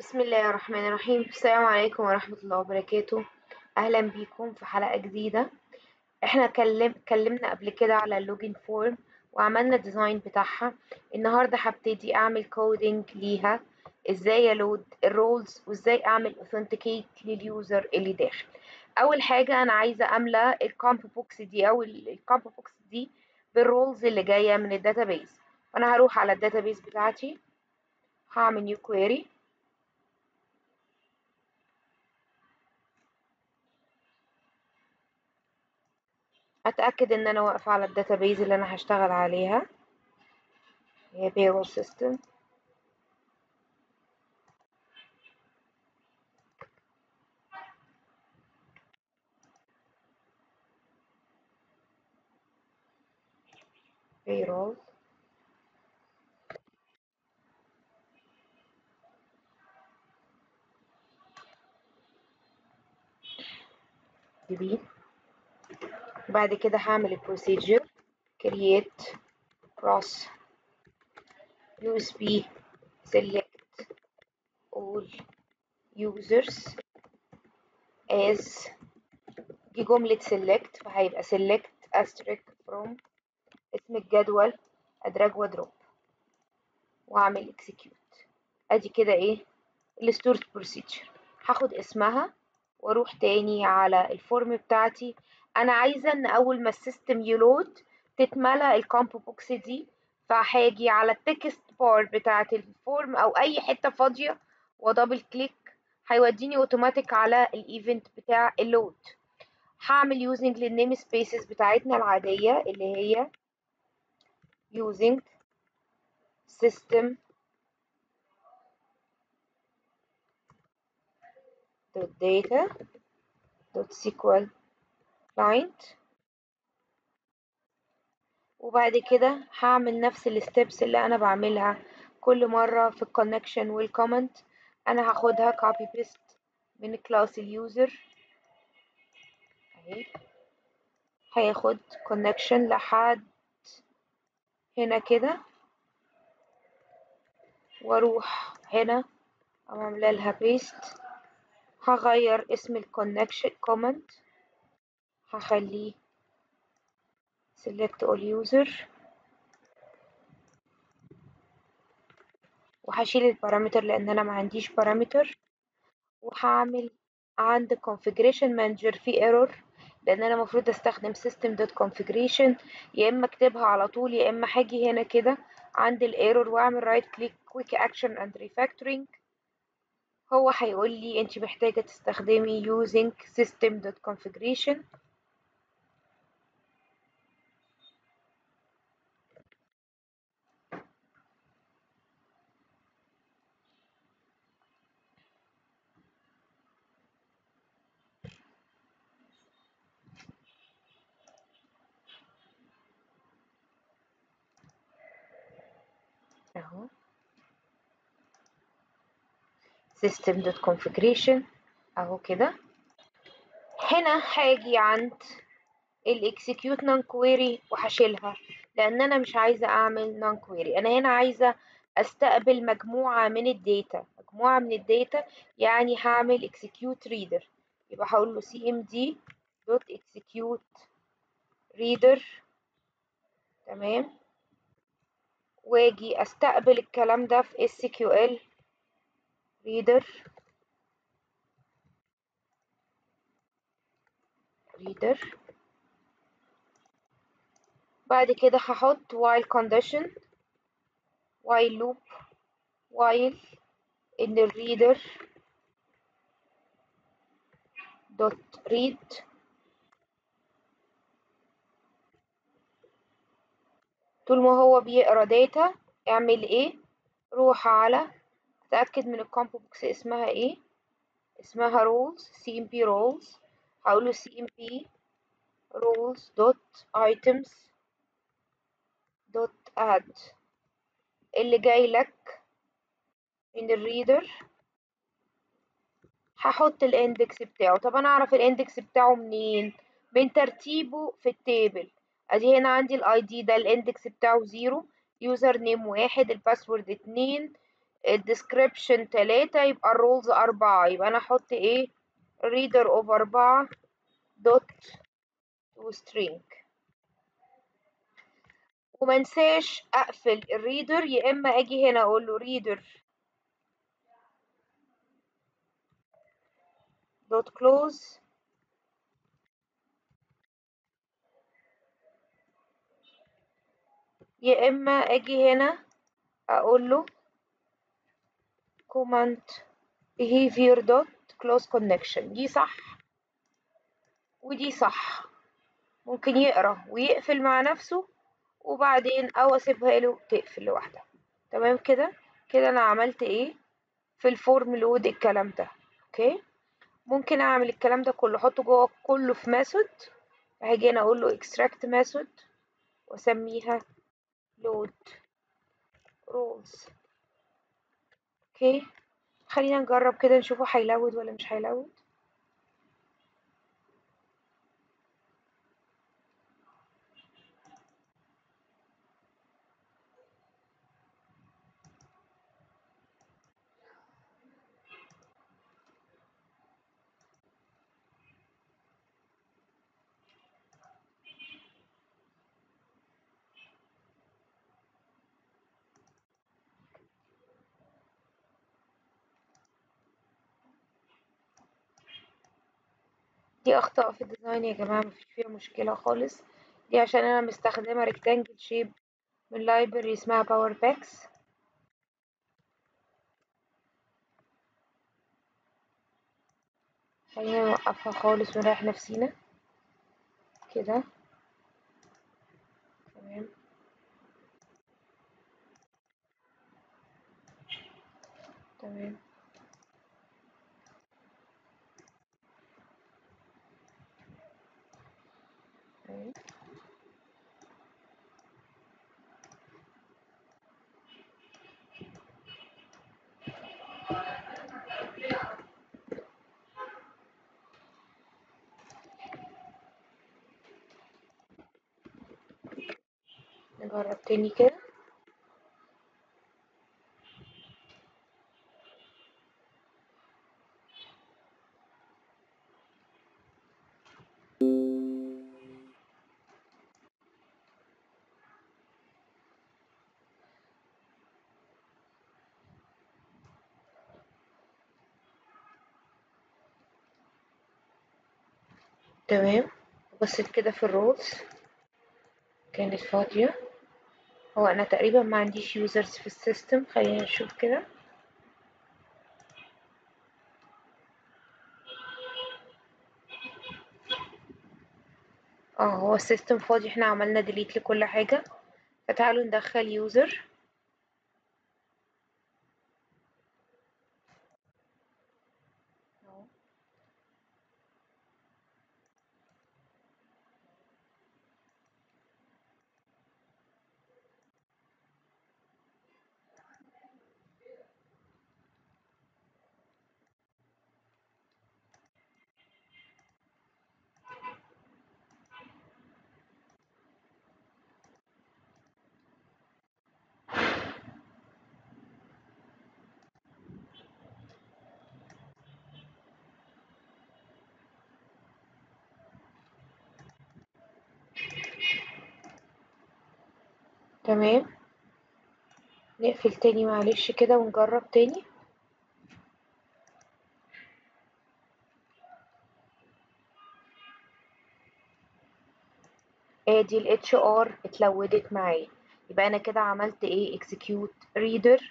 بسم الله الرحمن الرحيم. السلام عليكم ورحمة الله وبركاته. أهلا بيكم في حلقة جديدة. إحنا كلم كلمنا قبل كده على ال login form وعملنا ال design بتاعها. النهاردة هبتدي أعمل coding ليها. إزاي أ load ال roles وإزاي أعمل authenticate لل user اللي داخل. أول حاجة أنا عايزة أملى ال combo box دي أو ال combo box دي بال roles اللي جاية من ال database فأنا هروح على ال database بتاعتي. هعمل new query أتأكد إن أنا واقفة على ال database اللي أنا هشتغل عليها. هي payroll system. Payroll. دي وبعد كده هعمل البروسيجر create cross USB select all users as دي جملة select. فهيبقى select asterisk from اسم الجدول ا drag وا drop واعمل execute. أدي كده إيه؟ ال stored procedure هاخد اسمها وأروح تاني على ال form بتاعتي. أنا عايزة إن أول ما ال system ي load تتملى ال combo box دي فهاجي على ال text bar بتاعة ال form أو أي حتة فاضية و double click هيوديني أوتوماتيك على ال event بتاع ال load. هعمل using لل name spaces بتاعتنا العادية اللي هي using system data dot SQL client. وبعد كده هعمل نفس ال steps اللي أنا بعملها كل مرة في ال connection وال command أنا هاخدها copy paste من class ال user أهي. هياخد connection لحد هنا كده. وأروح هنا اعمل لها paste. هغير اسم ال connection command هخليه select all user. وهشيل ال parameter لأن أنا ما عنديش parameter وهعمل عند configuration manager في error لأن أنا المفروض أستخدم system.configuration يا إما أكتبها على طول يا إما هاجي هنا كده عند ال error وأعمل right click quick action and refactoring. هو هيقول لي انت محتاجة تستخدمي using system.configuration أهو. System.configuration أهو كده. هنا هاجي عند ال execute non query وهشيلها لأن أنا مش عايزة أعمل non query أنا هنا عايزة أستقبل مجموعة من ال data. مجموعة من ال data يعني هعمل execute reader. يبقى هقول له cmd dot execute reader. تمام؟ واجي استقبل الكلام ده في SQL reader reader بعد كده هحط while condition while loop while ان الريدر dot read طول ما هو بيقرأ data اعمل إيه؟ روح على اتأكد من ال combo box اسمها إيه؟ اسمها roles cmp roles هقوله cmp roles dot items dot add اللي جاي لك من ال reader هحط ال index بتاعه. طب أنا أعرف ال index بتاعه منين؟ من ترتيبه في ال table ادي هنا عندي ال ID ده ال index بتاعه zero user name واحد ال password اتنين ال description تلاتة يبقى ال roles أربعة. يبقى أنا أحط إيه؟ reader of أربعة dot to string ومنساش أقفل ال reader يا إما أجي هنا أقول له reader دوت close يا إما أجي هنا أقول له command behavior dot close connection. دي صح ودي صح. ممكن يقرأ ويقفل مع نفسه وبعدين أو أسيبها له تقفل لوحدها. تمام كده؟ كده أنا عملت إيه؟ في ال form load الكلام ده. أوكي؟ ممكن أعمل الكلام ده كله أحطه جوه كله في method هاجي أنا أقول له extract method وأسميها load roles أوكي. خلينا نجرب كده نشوفه هي load ولا مش هي load. دي أخطاء في ال design يا جماعة مفيش فيها مشكلة خالص. دي عشان أنا مستخدمة rectangle shape من library اسمها Power Packs خلينا نوقفها خالص ونريح نفسينا. كده. تمام. تمام. نجرب تاني كده تمام بصيت كده في ال roles كانت فاضية هو أنا تقريبا ما عنديش users في ال system خلينا نشوف كده. آه هو ال system فاضي إحنا عملنا delete لكل حاجة. فتعالوا ندخل user تمام. نقفل تاني معلش كده ونجرب تاني. ادي ال HR ات load ت معايا. يبقى أنا كده عملت إيه؟ execute reader.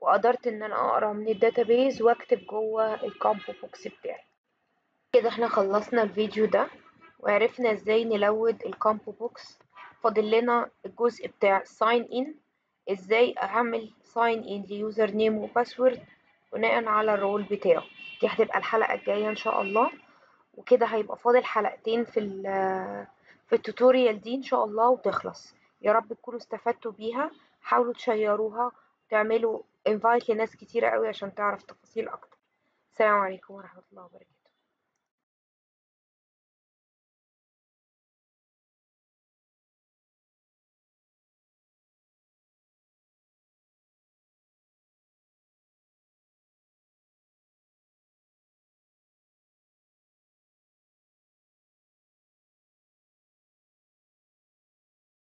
وقدرت إن أنا أقرأ من ال database وأكتب جوه ال combo box بتاعي. كده إحنا خلصنا الفيديو ده. وعرفنا إزاي ن load ال combo box فاضل لنا الجزء بتاع sign in إزاي اعمل sign in ل user name و password بناء على ال role بتاعه. دي هتبقى الحلقة الجاية إن شاء الله. وكده هيبقى فاضل حلقتين في في ال tutorial دي إن شاء الله وتخلص. يا رب تكونوا استفدتوا بيها. حاولوا ت share وها وتعملوا invite لناس كتيرة قوي عشان تعرف تفاصيل أكتر. السلام عليكم ورحمة الله وبركاته.